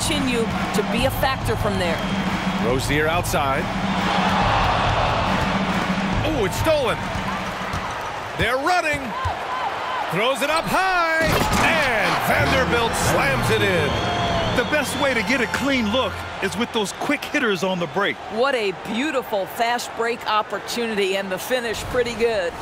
continue to be a factor from there. Rozier outside. Oh, it's stolen. They're running. Throws it up high. And Vanderbilt slams it in. The best way to get a clean look is with those quick hitters on the break. What a beautiful fast break opportunity and the finish pretty good.